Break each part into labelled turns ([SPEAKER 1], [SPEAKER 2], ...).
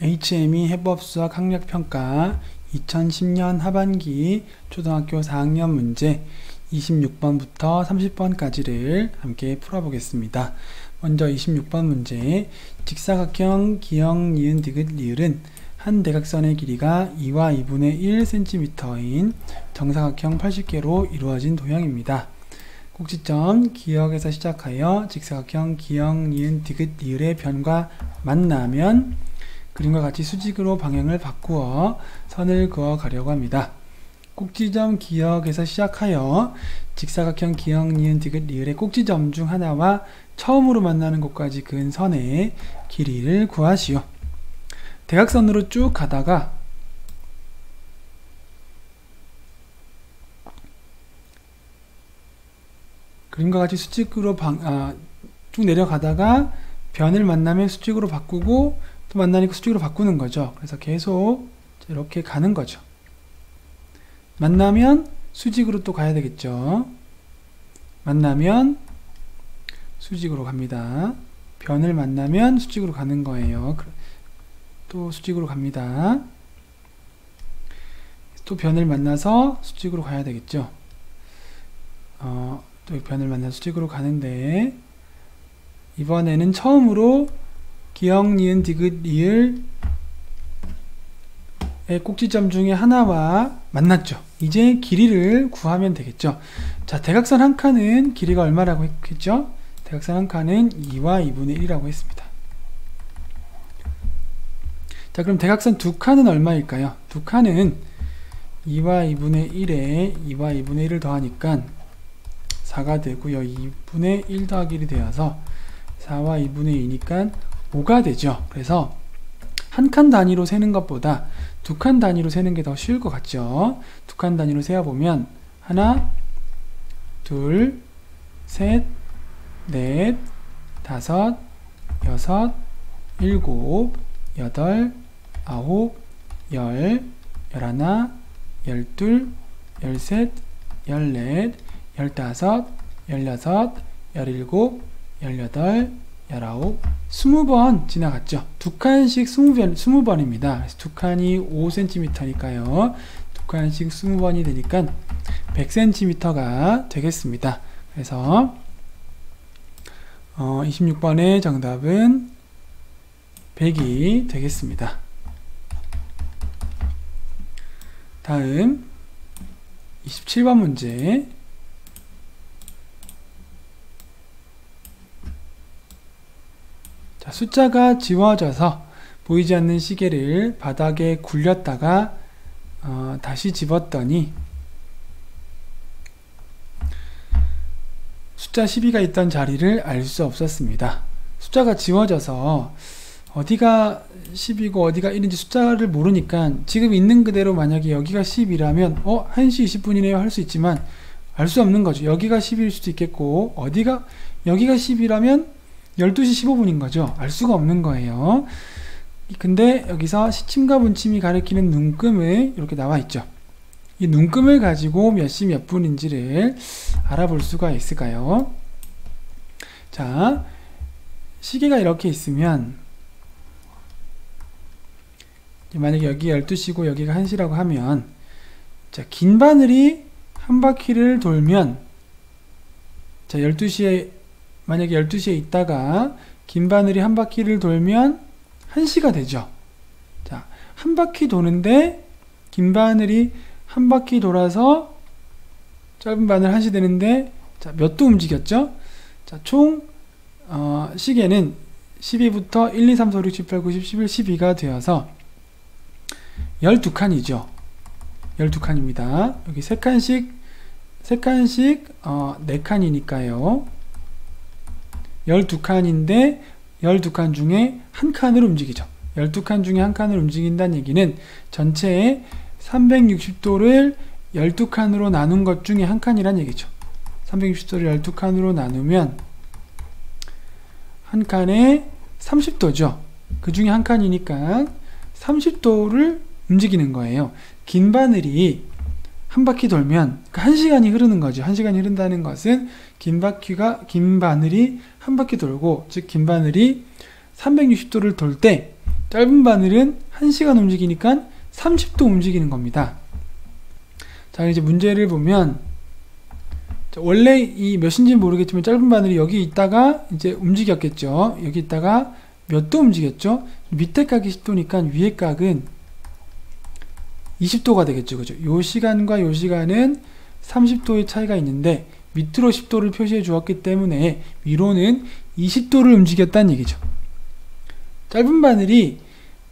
[SPEAKER 1] HME 해법수학 학력평가 2010년 하반기 초등학교 4학년 문제 26번부터 30번까지를 함께 풀어보겠습니다. 먼저 26번 문제 직사각형 기형 니은 디귿 리을은 한 대각선의 길이가 2와 2분의 1cm인 정사각형 80개로 이루어진 도형입니다. 꼭지점 기역에서 시작하여 직사각형 기형 니은 디귿 리을의 변과 만나면 그림과 같이 수직으로 방향을 바꾸어 선을 그어 가려고 합니다. 꼭지점 기역에서 시작하여 직사각형 기역 니은 디귿 리을의 꼭지점 중 하나와 처음으로 만나는 곳까지 그은 선의 길이를 구하시오. 대각선으로 쭉 가다가 그림과 같이 수직으로 방, 아, 쭉 내려가다가 변을 만나면 수직으로 바꾸고 또 만나니까 그 수직으로 바꾸는 거죠. 그래서 계속 이렇게 가는 거죠. 만나면 수직으로 또 가야 되겠죠. 만나면 수직으로 갑니다. 변을 만나면 수직으로 가는 거예요. 또 수직으로 갑니다. 또 변을 만나서 수직으로 가야 되겠죠. 어, 또 변을 만나서 수직으로 가는데 이번에는 처음으로 기역, 니은, 디귿, 리을 의 꼭지점 중에 하나와 만났죠. 이제 길이를 구하면 되겠죠. 자, 대각선 한 칸은 길이가 얼마라고 했겠죠? 대각선 한 칸은 2와 2분의 1이라고 했습니다. 자, 그럼 대각선 두 칸은 얼마일까요? 두 칸은 2와 2분의 1에 2와 2분의 1을 더하니까 4가 되고요. 2분의 1 더하기 1이 되어서 4와 2분의 2니까 뭐가 되죠. 그래서 한 칸 단위로 세는 것보다 두 칸 단위로 세는 게 더 쉬울 것 같죠. 두 칸 단위로 세어보면 하나, 둘, 셋, 넷, 다섯, 여섯, 일곱, 여덟, 아홉, 열, 열하나, 열둘, 열셋, 열넷, 열다섯, 열여섯, 열일곱, 열여덟, 19, 2 0번 지나갔죠. 두 칸씩 스무 번, 스무 번입니다. 두 칸이 5cm니까요. 두 칸씩 스무 번이 되니까 100cm가 되겠습니다. 그래서 어, 26번의 정답은 100이 되겠습니다. 다음 27번 문제 숫자가 지워져서 보이지 않는 시계를 바닥에 굴렸다가 어, 다시 집었더니 숫자 12가 있던 자리를 알 수 없었습니다. 숫자가 지워져서 어디가 10이고 어디가 1인지 숫자를 모르니까 지금 있는 그대로 만약에 여기가 10이라면 어? 1시 20분이네요 할 수 있지만 알 수 없는 거죠. 여기가 10일 수도 있겠고 어디가 여기가 10이라면 12시 15분인 거죠. 알 수가 없는 거예요. 근데 여기서 시침과 분침이 가리키는 눈금을 이렇게 나와 있죠. 이 눈금을 가지고 몇 시 몇 분인지를 알아볼 수가 있을까요? 자, 시계가 이렇게 있으면 만약에 여기 12시고 여기가 1시라고 하면 자, 긴 바늘이 한 바퀴를 돌면 자, 12시에 만약에 12시에 있다가 긴 바늘이 한 바퀴를 돌면 1시가 되죠. 자, 한 바퀴 도는데 긴 바늘이 한 바퀴 돌아서 짧은 바늘 1시 되는데 자, 몇 도 움직였죠? 자, 총 어, 시계는 12부터 1, 2, 3, 4, 6, 7, 8, 9, 10, 11, 12가 되어서 12칸이죠. 12칸입니다. 여기 3칸씩 3칸씩 어, 4칸이니까요. 12칸인데 12칸 중에 한 칸을 움직이죠. 12칸 중에 한 칸을 움직인다는 얘기는 전체의 360도를 12칸으로 나눈 것 중에 한 칸이란 얘기죠. 360도를 12칸으로 나누면 한 칸에 30도죠. 그 중에 한 칸이니까 30도를 움직이는 거예요. 긴 바늘이 한 바퀴 돌면 그 한 시간이 흐르는 거죠. 한 시간이 흐른다는 것은 긴 바퀴가 긴 바늘이 한 바퀴 돌고 즉 긴 바늘이 360도를 돌 때 짧은 바늘은 1시간 움직이니까 30도 움직이는 겁니다. 자 이제 문제를 보면 원래 이몇인지 모르겠지만 짧은 바늘이 여기 있다가 이제 움직였겠죠. 여기 있다가 몇도 움직였죠? 밑에 각이 10도니까 위에 각은 20도가 되겠죠. 그죠? 요 시간과 요 시간은 30도의 차이가 있는데 밑으로 10도를 표시해 주었기 때문에 위로는 20도를 움직였다는 얘기죠. 짧은 바늘이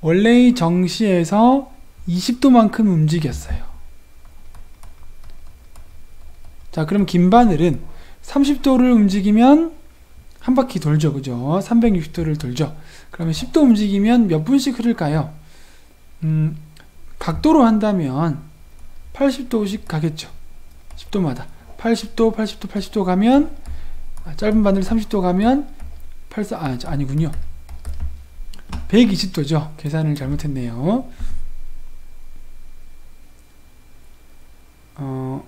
[SPEAKER 1] 원래의 정시에서 20도만큼 움직였어요. 자 그럼 긴 바늘은 30도를 움직이면 한 바퀴 돌죠 그죠 360도를 돌죠 그러면 10도 움직이면 몇 분씩 흐를까요 음 각도로 한다면 80도씩 가겠죠 10도마다 80도, 80도, 80도 가면 아, 짧은 바늘 30도 가면 84, 아, 아니군요. 120도죠. 계산을 잘못했네요. 어,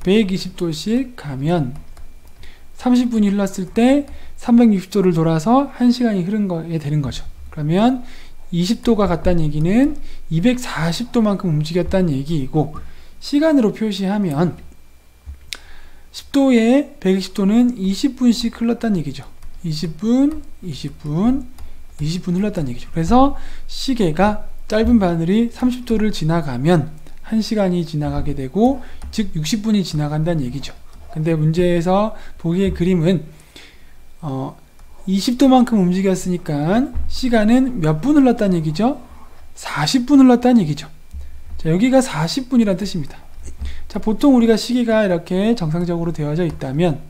[SPEAKER 1] 120도씩 가면 30분이 흘렀을 때 360도를 돌아서 1시간이 흐른 거에 되는 거죠. 그러면 20도가 같다는 얘기는 240도만큼 움직였다는 얘기이고 시간으로 표시하면 10도에 120도는 20분씩 흘렀다는 얘기죠. 20분, 20분, 20분 흘렀다는 얘기죠. 그래서 시계가 짧은 바늘이 30도를 지나가면 1시간이 지나가게 되고 즉 60분이 지나간다는 얘기죠. 근데 문제에서 보기의 그림은 어, 20도만큼 움직였으니까 시간은 몇 분 흘렀다는 얘기죠? 40분 흘렀다는 얘기죠. 자, 여기가 40분이란 뜻입니다. 자, 보통 우리가 시계가 이렇게 정상적으로 되어져 있다면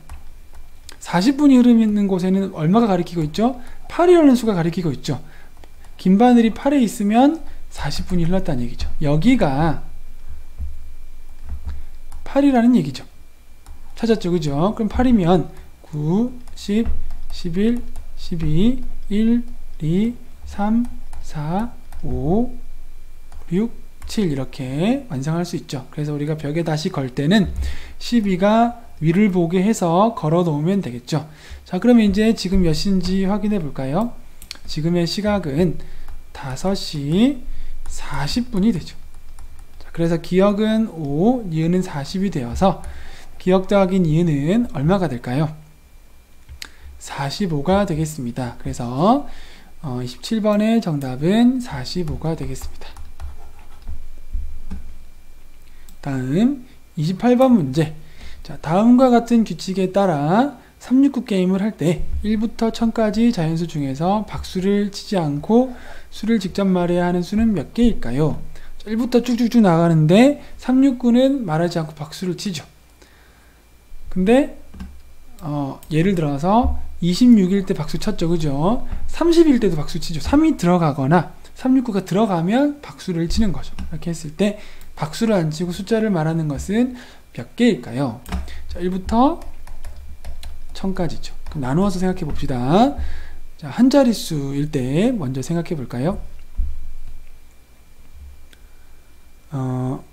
[SPEAKER 1] 40분이 흐르는 곳에는 얼마가 가리키고 있죠? 8이라는 수가 가리키고 있죠. 긴 바늘이 8에 있으면 40분이 흘렀다는 얘기죠. 여기가 8이라는 얘기죠. 찾았죠, 그죠? 그럼 8이면 9, 10, 11, 12, 1, 2, 3, 4, 5, 6, 7 이렇게 완성할 수 있죠. 그래서 우리가 벽에 다시 걸 때는 12가 위를 보게 해서 걸어 놓으면 되겠죠. 자, 그러면 이제 지금 몇 시인지 확인해 볼까요? 지금의 시각은 5시 40분이 되죠. 자, 그래서 기억은 5, 니은은 40이 되어서 기억 더하기 니은은 얼마가 될까요? 45가 되겠습니다. 그래서 어, 27번의 정답은 45가 되겠습니다. 다음 28번 문제 자 다음과 같은 규칙에 따라 369 게임을 할 때 1부터 1000까지 자연수 중에서 박수를 치지 않고 수를 직접 말해야 하는 수는 몇 개일까요? 자, 1부터 쭉쭉쭉 나가는데 369는 말하지 않고 박수를 치죠. 근데 어, 예를 들어서 26일 때 박수 쳤죠. 그죠? 30일 때도 박수 치죠. 3이 들어가거나 369가 들어가면 박수를 치는 거죠. 이렇게 했을 때 박수를 안 치고 숫자를 말하는 것은 몇 개일까요? 자, 1부터 1000까지죠. 그럼 나누어서 생각해 봅시다. 자, 한 자릿수일 때 먼저 생각해 볼까요? 어,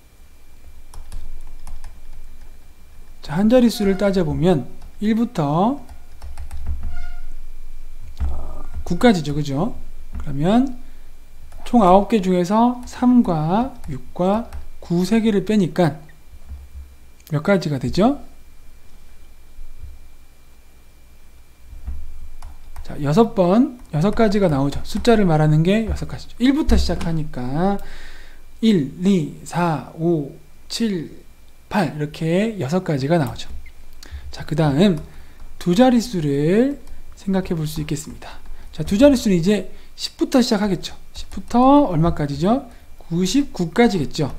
[SPEAKER 1] 자, 한 자릿수를 따져보면 1부터 9까지죠. 그죠? 그러면 총 9개 중에서 3과 6과 9 3개를 빼니까 몇 가지가 되죠? 자, 여섯 번, 여섯 가지가 나오죠. 숫자를 말하는 게 여섯 가지죠. 1부터 시작하니까 1, 2, 4, 5, 7, 8 이렇게 여섯 가지가 나오죠. 자, 그 다음 두 자릿수를 생각해 볼 수 있겠습니다. 자, 두 자릿수는 이제 10부터 시작하겠죠. 10부터 얼마까지죠? 99까지겠죠.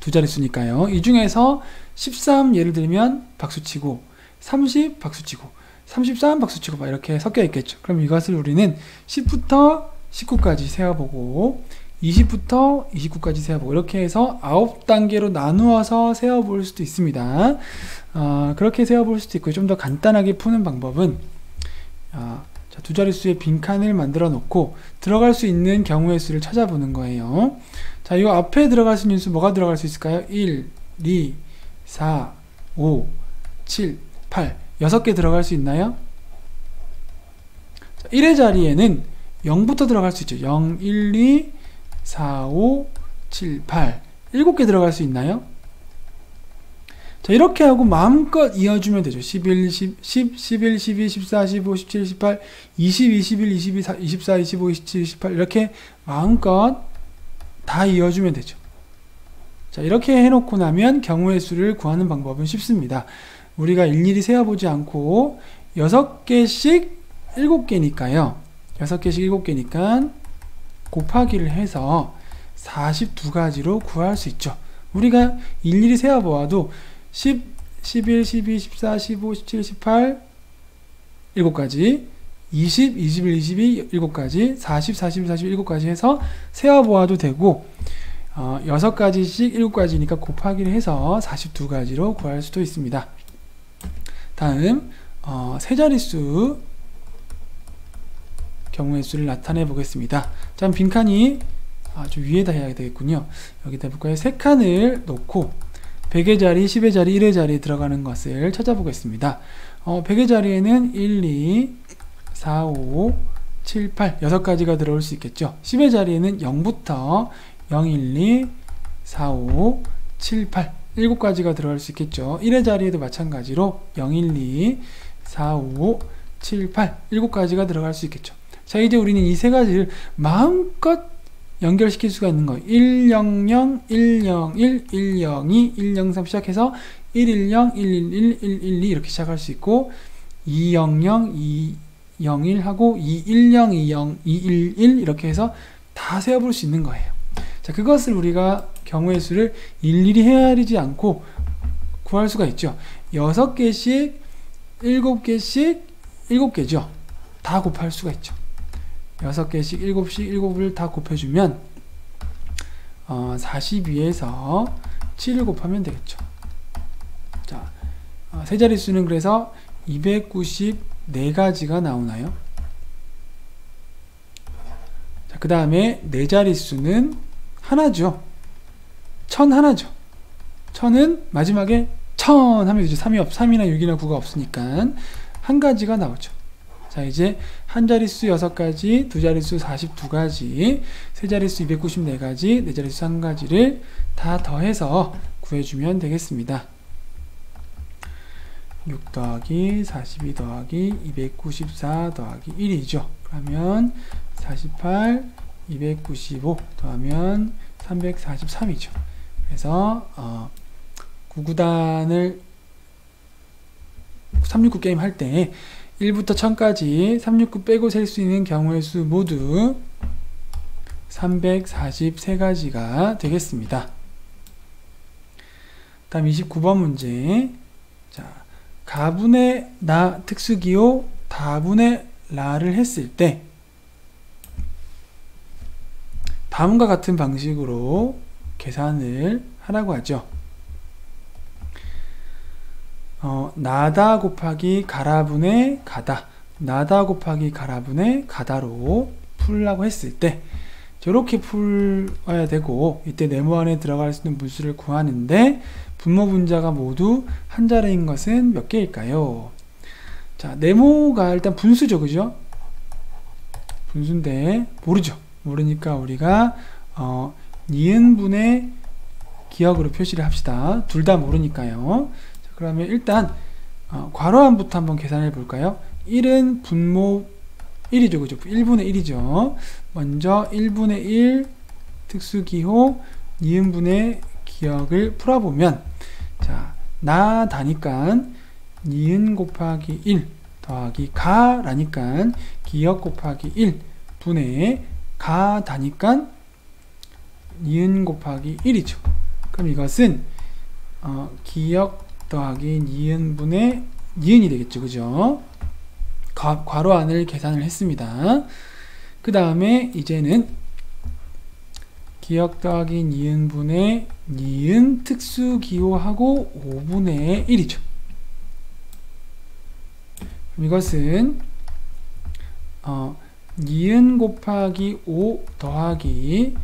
[SPEAKER 1] 두 자릿수니까요. 이 중에서 13 예를 들면 박수치고 30 박수치고 33 박수치고 막 이렇게 섞여 있겠죠. 그럼 이것을 우리는 10부터 19까지 세어보고 20부터 29까지 세어보고 이렇게 해서 9단계로 나누어서 세어볼 수도 있습니다. 어, 그렇게 세어볼 수도 있고 좀 더 간단하게 푸는 방법은 어, 자, 두 자릿수의 빈칸을 만들어 놓고 들어갈 수 있는 경우의 수를 찾아보는 거예요. 자, 이 앞에 들어갈 수 있는 수 뭐가 들어갈 수 있을까요? 1, 2, 4, 5, 7, 8 여섯 개 들어갈 수 있나요? 자, 1의 자리에는 0부터 들어갈 수 있죠. 0, 1, 2, 4, 5, 7, 8 7개 들어갈 수 있나요? 자 이렇게 하고 마음껏 이어주면 되죠 11, 10, 10, 11, 12, 14, 15, 17, 18, 20, 21, 22, 24, 25, 27, 28 이렇게 마음껏 다 이어주면 되죠 자 이렇게 해놓고 나면 경우의 수를 구하는 방법은 쉽습니다 우리가 일일이 세어보지 않고 6개씩 7개니까요 6개씩 7개니까 곱하기를 해서 42가지로 구할 수 있죠 우리가 일일이 세어보아도 10, 11, 12, 14, 15, 17, 18 7가지 20, 21, 22 7가지 40, 41, 41 7가지 해서 세어보아도 되고 어, 6가지씩 7가지니까 곱하기를 해서 42가지로 구할 수도 있습니다. 다음 어, 세자리수 경우의 수를 나타내 보겠습니다. 자 빈칸이 아주 위에다 해야 되겠군요. 여기다 볼까요? 세 칸을 놓고 100의 자리, 10의 자리, 1의 자리에 들어가는 것을 찾아보겠습니다. 어, 100의 자리에는 1, 2, 4, 5, 7, 8 6가지가 들어올 수 있겠죠. 10의 자리에는 0부터 0, 1, 2, 4, 5, 7, 8 7가지가 들어갈 수 있겠죠. 1의 자리에도 마찬가지로 0, 1, 2, 4, 5, 7, 8 7가지가 들어갈 수 있겠죠. 자 이제 우리는 이 세 가지를 마음껏 연결시킬 수가 있는 거예요. 100, 101, 102, 103 시작해서 110, 111, 112 이렇게 시작할 수 있고 200, 201 하고 210, 20, 211 이렇게 해서 다 세어볼 수 있는 거예요. 자, 그것을 우리가 경우의 수를 일일이 헤아리지 않고 구할 수가 있죠. 6개씩, 7개씩, 7개죠. 다 곱할 수가 있죠. 6개씩 7씩 7을 다 곱해주면 어, 42에서 7을 곱하면 되겠죠. 자, 어, 세 자릿수는 그래서 294가지가 나오나요? 자, 그 다음에 네 자릿수는 하나죠. 천 하나죠. 천은 마지막에 천 하면 이제 3이 없, 3이나 6이나 9가 없으니까 한 가지가 나오죠. 자, 이제 한 자릿수 6가지, 두 자릿수 42가지, 세 자릿수 294가지, 네 자릿수 1가지를 다 더해서 구해주면 되겠습니다. 6 더하기 42 더하기 294 더하기 1이죠. 그러면 48, 295 더하면 343이죠. 그래서 어, 구구단을 369 게임 할때 1부터 1000까지 369 빼고 셀 수 있는 경우의 수 모두 343가지가 되겠습니다. 다음 29번 문제 자 가분의 나 특수기호 다분의 라를 했을 때 다음과 같은 방식으로 계산을 하라고 하죠. 어, 나다 곱하기 가라분의 가다 나다 곱하기 가라분의 가다로 풀라고 했을 때저렇게 풀어야 되고 이때 네모 안에 들어갈 수 있는 분수를 구하는데 분모 분자가 모두 한 자리인 것은 몇 개일까요? 자 네모가 일단 분수죠 그죠? 분수인데 모르죠 모르니까 우리가 어, 니은분의 기억으로 표시를 합시다 둘 다 모르니까요 그러면 일단 어, 괄호함부터 한번 계산해 볼까요? 1은 분모 1이죠. 그죠? 1분의 1이죠. 먼저 1분의 1 특수기호 니은분의 기억을 풀어보면 자, 나 다니까 니은 곱하기 1 더하기 가라니까 기억 곱하기 1 분의 가 다니까 니은 곱하기 1이죠. 그럼 이것은 어, 기억 더하기 2은분의2은이 되겠죠. 그죠? 가, 괄호 안을 계산을 했습니다. 그 다음에 이제는 기억 더하기 2은분의2은 특수 기호하고 5분의 1이죠. 이것은 어, 2은 곱하기 5 더하기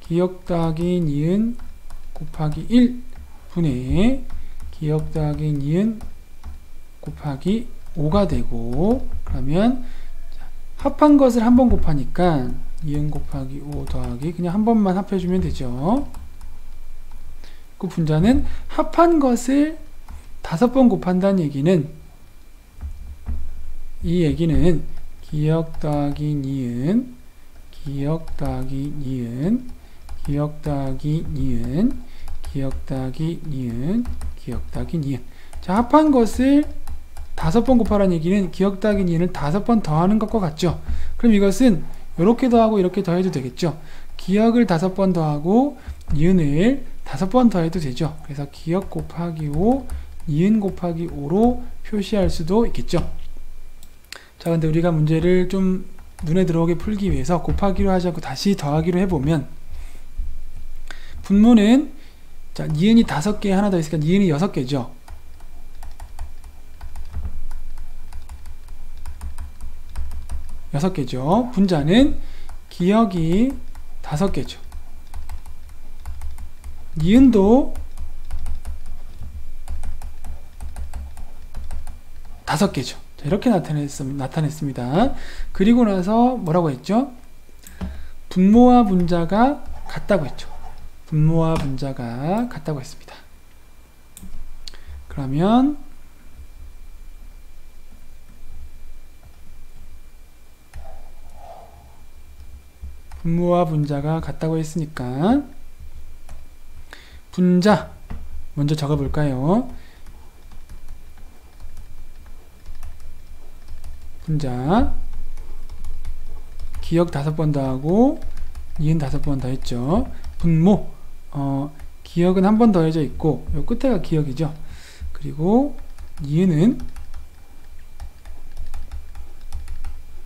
[SPEAKER 1] 기억 더하기 2은 곱하기 1 분의 기억 더하기 니은 곱하기 5가 되고 그러면 합한 것을 한 번 곱하니까 니은 곱하기 5 더하기 그냥 한 번만 합해주면 되죠. 그 분자는 합한 것을 다섯 번 곱한다는 얘기는 이 얘기는 기억 더하기 니은 기억 더하기 니은 기억 더하기 니은 기억 따기 니은 기억 따기 니은 자 합한 것을 다섯 번 곱하라는 얘기는 기억 따기 니은을 다섯 번 더하는 것과 같죠 그럼 이것은 이렇게 더하고 이렇게 더해도 되겠죠 기억을 다섯 번 더하고 니은을 다섯 번 더해도 되죠 그래서 기억 곱하기 5 니은 곱하기 5로 표시할 수도 있겠죠 자 근데 우리가 문제를 좀 눈에 들어오게 풀기 위해서 곱하기로 하지 않고 다시 더하기로 해보면 분모는 자, 니은이 다섯 개 하나 더 있으니까 니은이 여섯 개죠. 여섯 개죠. 분자는 기억이 다섯 개죠. 니은도 다섯 개죠. 이렇게 나타냈습, 니다 그리고 나서 뭐라고 했죠? 분모와 분자가 같다고 했죠. 분모와 분자가 같다고 했습니다. 그러면 분모와 분자가 같다고 했으니까 분자 먼저 적어볼까요? 분자 기억 다섯 번더 하고 이은 다섯 번더 했죠. 분모 어, 기억은 한 번 더해져 있고 요 끝에가 기억이죠. 그리고 니은은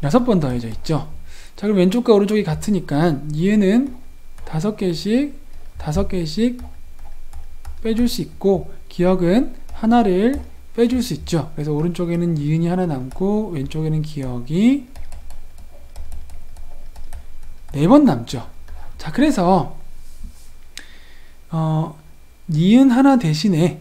[SPEAKER 1] 여섯 번 더해져 있죠. 자 그럼 왼쪽과 오른쪽이 같으니까 니은은 다섯 개씩 다섯 개씩 빼줄 수 있고 기억은 하나를 빼줄 수 있죠. 그래서 오른쪽에는 니은이 하나 남고 왼쪽에는 기억이 네 번 남죠. 자 그래서 어, 니은 하나 대신에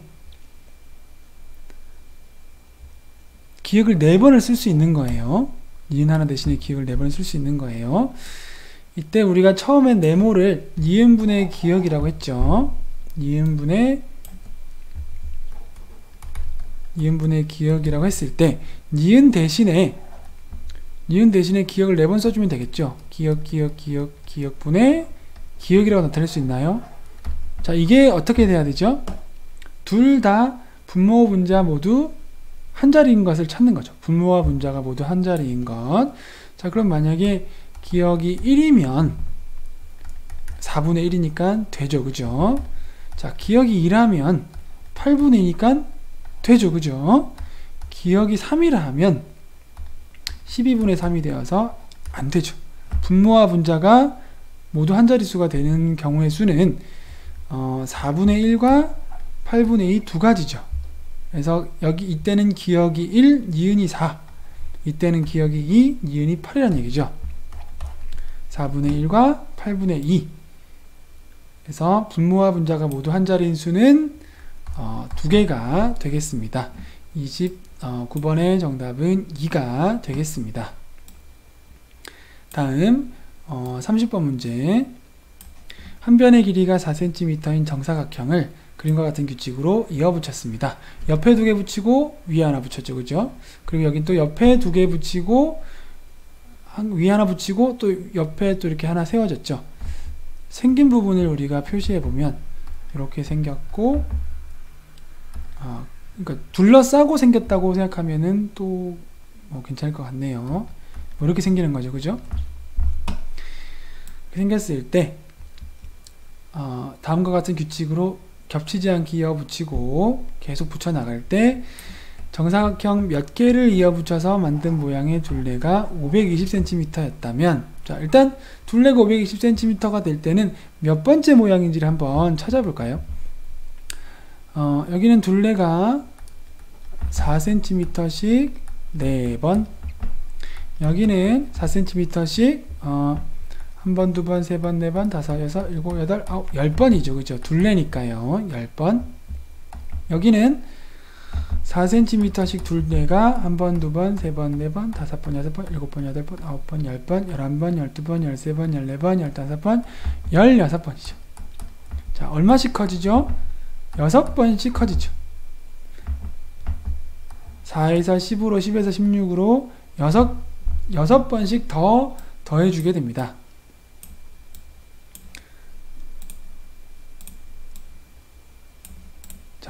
[SPEAKER 1] 기억을 네번을 쓸 수 있는 거예요. 니은 하나 대신에 기억을 네번을 쓸 수 있는 거예요. 이때 우리가 처음에 네모를 니은분의 기억이라고 했죠. 니은분의 니은분의 기억이라고 했을 때 니은 대신에 니은 대신에 기억을 네 번 써주면 되겠죠. 기억, 기억, 기억, 기억분의 기억이라고 나타낼 수 있나요? 자 이게 어떻게 돼야 되죠? 둘 다 분모 분자 모두 한 자리인 것을 찾는 거죠. 분모와 분자가 모두 한 자리인 것. 자 그럼 만약에 기억이 1이면 4분의 1이니까 되죠. 그죠? 자 기억이 2라면 8분의 2니까 되죠. 그죠? 기억이 3이라 하면 12분의 3이 되어서 안 되죠. 분모와 분자가 모두 한 자릿수가 되는 경우의 수는 어, 4분의 1과 8분의 2 두 가지죠. 그래서 여기 이때는 기억이 1, 니은이 4 이때는 기억이 2, 니은이 8이라는 얘기죠. 4분의 1과 8분의 2 그래서 분모와 분자가 모두 한 자리인 수는 어, 두 개가 되겠습니다. 29번의 어, 정답은 2가 되겠습니다. 다음 어, 30번 문제 한 변의 길이가 4cm인 정사각형을 그림과 같은 규칙으로 이어붙였습니다. 옆에 두 개 붙이고 위에 하나 붙였죠. 그죠? 그리고 여기 또 옆에 두 개 붙이고 위에 하나 붙이고 또 옆에 또 이렇게 하나 세워졌죠. 생긴 부분을 우리가 표시해보면 이렇게 생겼고 어, 그러니까 둘러싸고 생겼다고 생각하면은 또뭐 괜찮을 것 같네요. 뭐 이렇게 생기는 거죠. 그죠? 생겼을 때 어, 다음과 같은 규칙으로 겹치지 않게 이어붙이고 계속 붙여 나갈 때 정사각형 몇 개를 이어붙여서 만든 모양의 둘레가 520cm였다면 자 일단 둘레가 520cm가 될 때는 몇 번째 모양인지를 한번 찾아볼까요? 어, 여기는 둘레가 4cm씩 4번 여기는 4cm씩 어, 한 번, 두 번, 세 번, 네 번, 다섯, 여섯, 일곱, 여덟, 아홉, 열 번이죠. 그죠? 둘레니까요. 열 번. 여기는 4cm씩 둘레가 한 번, 두 번, 세 번, 네 번, 다섯 번, 여섯 번, 일곱 번, 여덟 번, 아홉 번, 열 번, 열한 번, 열 두 번, 열 세 번, 열 네 번, 열다섯 번, 열여섯 번이죠. 자, 얼마씩 커지죠? 여섯 번씩 커지죠. 4에서 10으로, 10에서 16으로 여섯 여섯 번씩 더 더해주게 됩니다.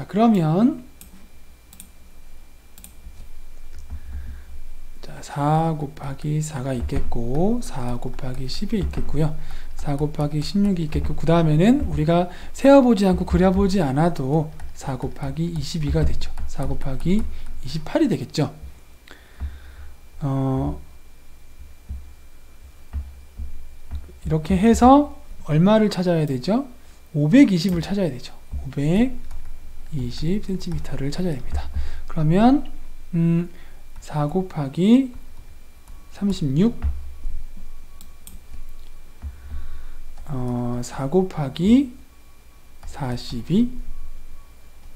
[SPEAKER 1] 그러면 자4 곱하기 4가 있겠고 4 곱하기 10이 있겠고요 4 곱하기 16이 있겠고 그 다음에는 우리가 세어보지 않고 그려보지 않아도 4 곱하기 22가 되죠 4 곱하기 28이 되겠죠 어, 이렇게 해서 얼마를 찾아야 되죠? 520을 찾아야 되죠. 500 20cm를 찾아야됩니다 그러면 음, 4 곱하기 36 어, 4 곱하기 42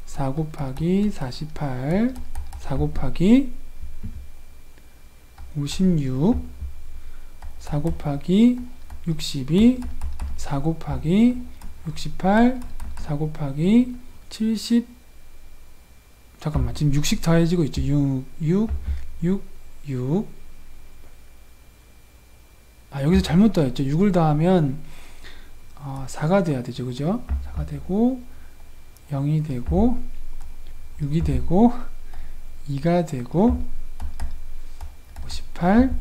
[SPEAKER 1] 4 곱하기 48 4 곱하기 56 4 곱하기 62 4 곱하기 68 4 곱하기 70 잠깐만 지금 6씩 더해지고 있죠 6 6 6 6 아, 여기서 잘못 더했죠 6을 더하면 어, 4가 돼야 되죠 그죠 4가 되고 0이 되고 6이 되고 2가 되고 58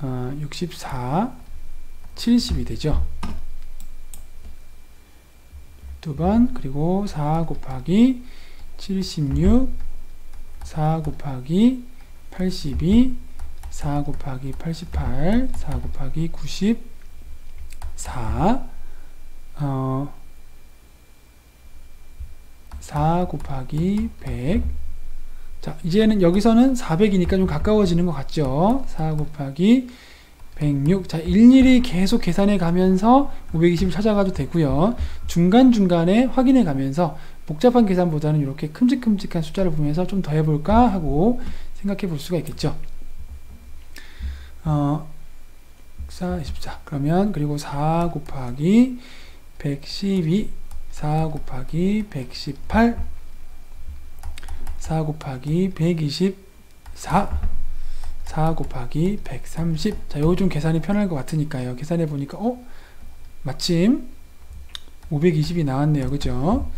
[SPEAKER 1] 어, 64 70이 되죠 2 번, 그리고 4 곱하기 76, 4 곱하기 82, 4 곱하기 88, 4 곱하기 94, 어, 4 곱하기 100. 자, 이제는 여기서는 400이니까 좀 가까워지는 것 같죠? 4 곱하기 106. 자, 일일이 계속 계산해 가면서 5 2 0 찾아가도 되고요. 중간중간에 확인해 가면서 복잡한 계산보다는 이렇게 큼직큼직한 숫자를 보면서 좀 더 해볼까 하고 생각해 볼 수가 있겠죠. 어, 4, 24. 그러면, 그리고 4 곱하기 112, 4 곱하기 118, 4 곱하기 124, 4 곱하기 130. 자, 요거 좀 계산이 편할 것 같으니까요. 계산해 보니까, 어? 마침 520이 나왔네요. 그죠?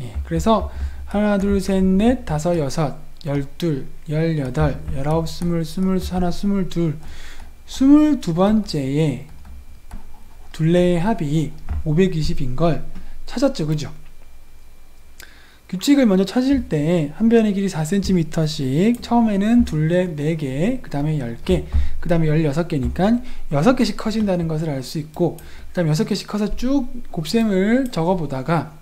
[SPEAKER 1] 예, 그래서 하나, 둘, 셋, 넷, 다섯, 여섯, 열둘, 열여덟, 열아홉, 스물, 스물, 하나, 스물둘, 스물두 번째에 둘레의 합이 520인 걸 찾았죠. 그죠? 규칙을 먼저 찾을 때 한 변의 길이 4cm씩 처음에는 둘레 4개 그 다음에 10개 그 다음에 16개니까 6개씩 커진다는 것을 알 수 있고 그 다음에 6개씩 커서 쭉 곱셈을 적어보다가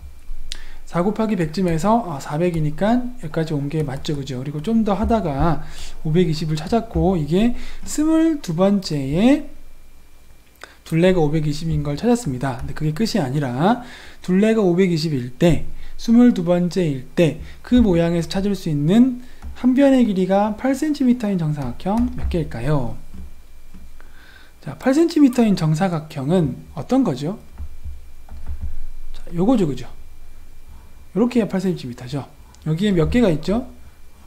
[SPEAKER 1] 4 곱하기 100쯤에서 400이니까 어, 여기까지 온 게 맞죠 그죠 그리고 좀 더 하다가 520을 찾았고 이게 22번째에 둘레가 520인 걸 찾았습니다 근데 그게 끝이 아니라 둘레가 520일 때 22번째일 때 그 모양에서 찾을 수 있는 한 변의 길이가 8cm인 정사각형 몇 개일까요? 자, 8cm인 정사각형은 어떤 거죠? 자, 요거죠, 그죠? 요렇게 8cm죠. 여기에 몇 개가 있죠?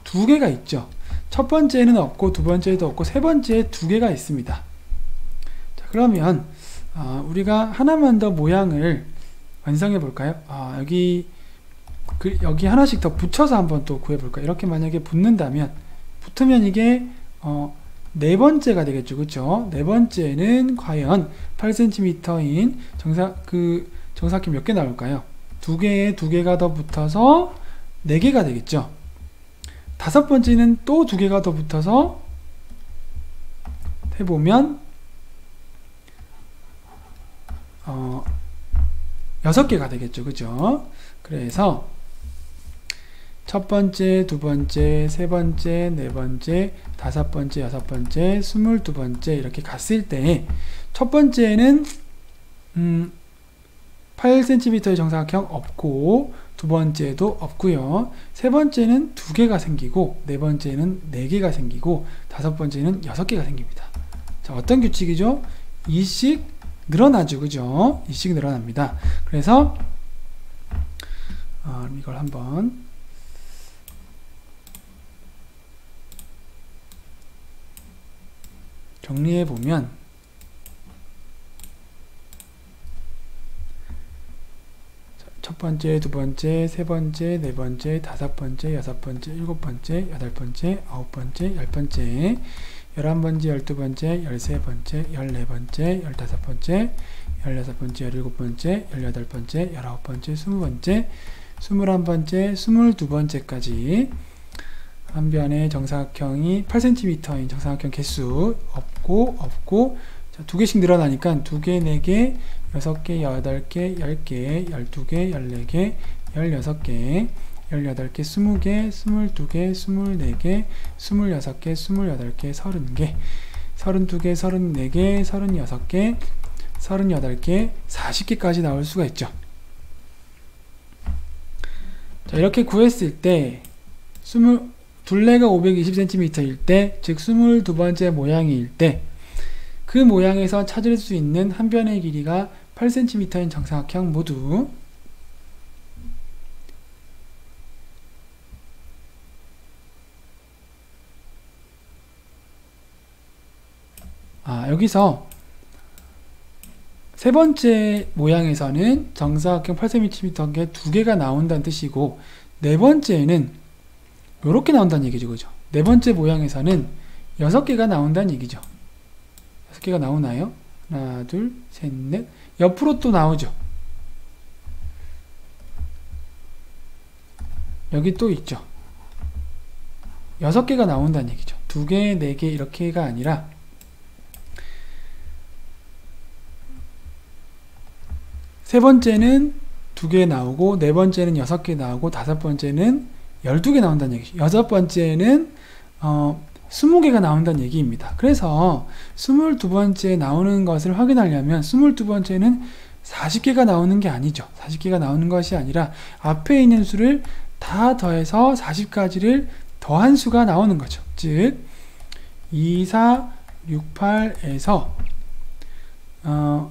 [SPEAKER 1] 두 개가 있죠. 첫 번째는 없고 두 번째도 없고 세 번째에 두 개가 있습니다. 자, 그러면 어, 우리가 하나만 더 모양을 완성해 볼까요? 아, 여기 그 여기 하나씩 더 붙여서 한번 또 구해볼까 이렇게 만약에 붙는다면 붙으면 이게 어, 네 번째가 되겠죠 그쵸 네 번째는 과연 8cm인 정사 그 정사각형 몇 개 나올까요 두 개에 두 개가 더 붙어서 네 개가 되겠죠 다섯 번째는 또 두 개가 더 붙어서 해보면 어, 여섯 개가 되겠죠 그죠 그래서 첫 번째, 두 번째, 세 번째, 네 번째, 다섯 번째, 여섯 번째, 스물두 번째 이렇게 갔을 때첫 번째는 음, 8cm의 정사각형 없고 두 번째도 없고요. 세 번째는 두 개가 생기고 네 번째는 네 개가 생기고 다섯 번째는 여섯 개가 생깁니다. 자, 어떤 규칙이죠? 이씩 늘어나죠. 그죠? 이씩 늘어납니다. 그래서 어, 이걸 한번 정리해 보면 첫 번째, 두 번째, 세 번째, 네 번째, 다섯 번째, 여섯 번째, 일곱 번째, 여덟 번째, 아홉 번째, 열 번째, 열한 번째, 열두 번째, 열세 번째, 열네 번째, 열다섯 번째, 열여섯 번째, 열일곱 번째, 열여덟 번째, 열아홉 번째, 스무 번째, 스물한 번째, 스물두 번째까지 한 변의 정사각형이 8cm인 정사각형 개수 없고 없고 자, 두 개씩 늘어나니까 두 개, 네 개, 여섯 개, 여덟 개, 열 개, 열 두 개, 열 네 개, 열여섯 개, 열여덟 개, 스무 개, 스물두 개, 스물네 개, 스물여섯 개, 스물여덟 개, 서른 개, 서른두 개, 서른네 개, 서른여섯 개, 서른여덟 개, 사십 개까지 나올 수가 있죠. 자, 이렇게 구했을 때 스물 둘레가 520cm일 때, 즉 22번째 모양일 때, 그 모양에서 찾을 수 있는 한 변의 길이가 8cm인 정사각형 모두 아, 여기서 세 번째 모양에서는 정사각형 8cm인 게두 개가 나온다는 뜻이고 네 번째는 에 이렇게 나온다는 얘기죠. 그죠? 네 번째 모양에서는 여섯 개가 나온다는 얘기죠. 여섯 개가 나오나요? 하나, 둘, 셋, 넷. 옆으로 또 나오죠. 여기 또 있죠. 여섯 개가 나온다는 얘기죠. 두 개, 네 개, 이렇게가 아니라 세 번째는 두 개 나오고, 네 번째는 여섯 개 나오고, 다섯 번째는 12개 나온다는 얘기죠. 여섯 번째는 어, 20개가 나온다는 얘기입니다. 그래서 22번째 나오는 것을 확인하려면 22번째는 40개가 나오는 게 아니죠. 40개가 나오는 것이 아니라 앞에 있는 수를 다 더해서 40까지를 더한 수가 나오는 거죠. 즉 2, 4, 6, 8에서 어,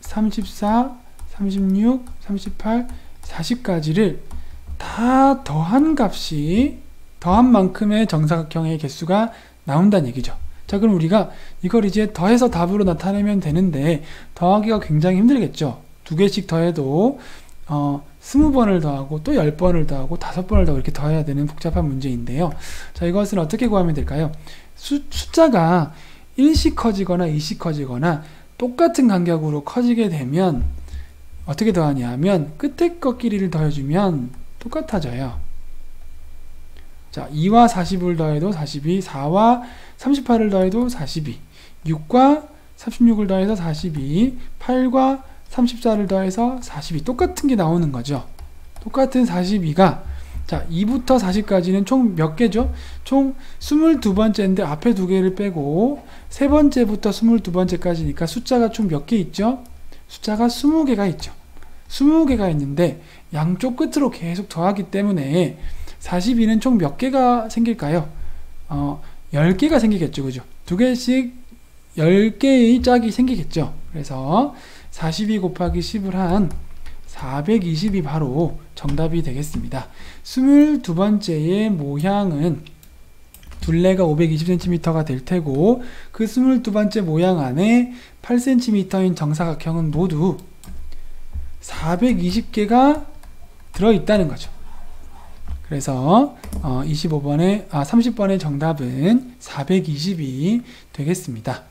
[SPEAKER 1] 34, 36, 38, 40까지를 다 더한 값이 더한 만큼의 정사각형의 개수가 나온다는 얘기죠. 자 그럼 우리가 이걸 이제 더해서 답으로 나타내면 되는데 더하기가 굉장히 힘들겠죠. 두 개씩 더해도 어, 20번을 더하고 또 10번을 더하고 5번을 더 이렇게 더해야 되는 복잡한 문제인데요. 자 이것을 어떻게 구하면 될까요? 수, 숫자가 1씩 커지거나 2씩 커지거나 똑같은 간격으로 커지게 되면 어떻게 더하냐 하면 끝에 것끼리를 더해주면 똑같아져요. 자, 2와 40을 더해도 42, 4와 38을 더해도 42, 6과 36을 더해서 42, 8과 34를 더해서 42 똑같은 게 나오는 거죠. 똑같은 42가 자 2부터 40까지는 총 몇 개죠? 총 22번째인데 앞에 두 개를 빼고 세 번째부터 22번째까지니까 숫자가 총 몇 개 있죠? 숫자가 20개가 있죠. 20개가 있는데 양쪽 끝으로 계속 더하기 때문에 42는 총 몇 개가 생길까요? 어, 10개가 생기겠죠. 그죠? 두 개씩 10개의 짝이 생기겠죠. 그래서 42 곱하기 10을 한 420이 바로 정답이 되겠습니다. 22번째의 모양은 둘레가 520cm가 될 테고 그 22번째 모양 안에 8cm인 정사각형은 모두 420개가 들어있다는 거죠. 그래서 25번의 어, 아 30번의 정답은 420이 되겠습니다.